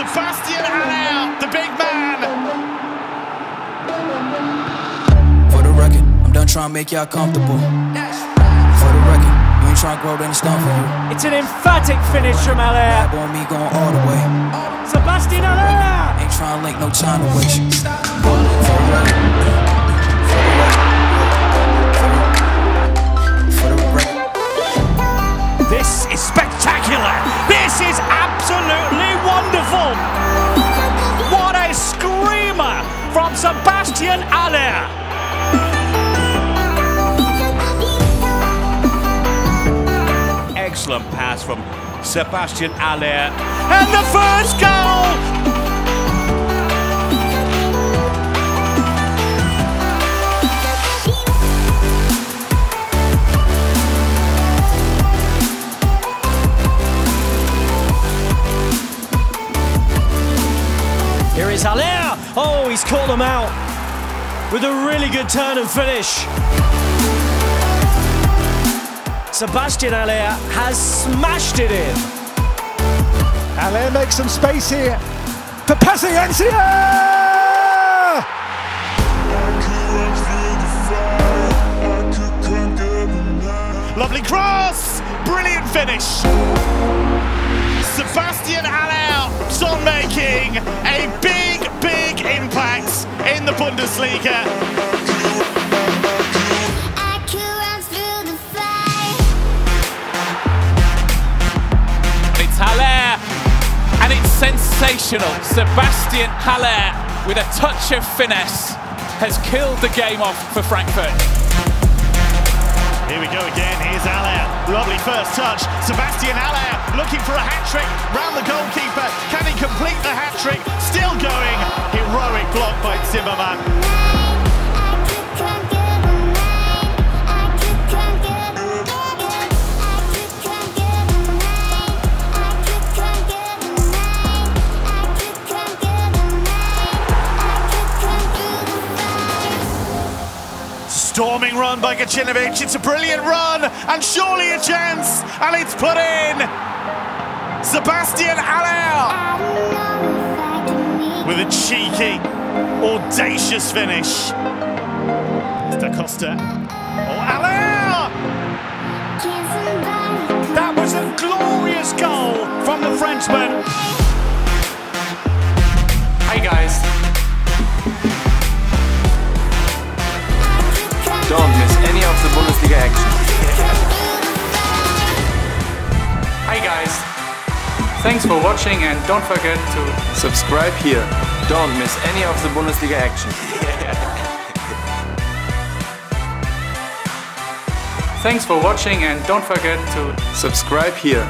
Sebastien Haller, the big man. For the record, I'm done trying to make y'all comfortable. For the record, you ain't trying to grow, then it's done for you. It's an emphatic finish from Haller. Bad boy me going all the way. Sebastien Haller! Ain't trying to link no time to waste. From Sebastien Haller. Excellent pass from Sebastien Haller. And the first goal! Here is Haller. Oh, he's called him out with a really good turn and finish. Sebastien Haller has smashed it in. Haller makes some space here for Paciencia! Lovely cross, brilliant finish. Sebastien Haller, son making Bundesliga. It's Haller, and it's sensational. Sebastien Haller, with a touch of finesse, has killed the game off for Frankfurt. Here we go again. Here's Haller. Lovely first touch. Sebastien Haller looking for a hat trick round the goalkeeper. Can he complete the hat trick? Still going. Heroic block by Zimmermann. Storming run by Gacinovic. It's a brilliant run and surely a chance. And it's put in. Sebastien Haller with a cheeky, audacious finish. Da Costa. Oh! That was a glorious goal from the Frenchman. Don't miss any of the Bundesliga action. Hi guys. Thanks for watching and don't forget to subscribe here. Don't miss any of the Bundesliga action. Thanks for watching and don't forget to subscribe here.